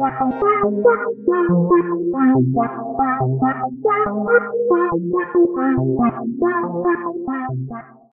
Thank you.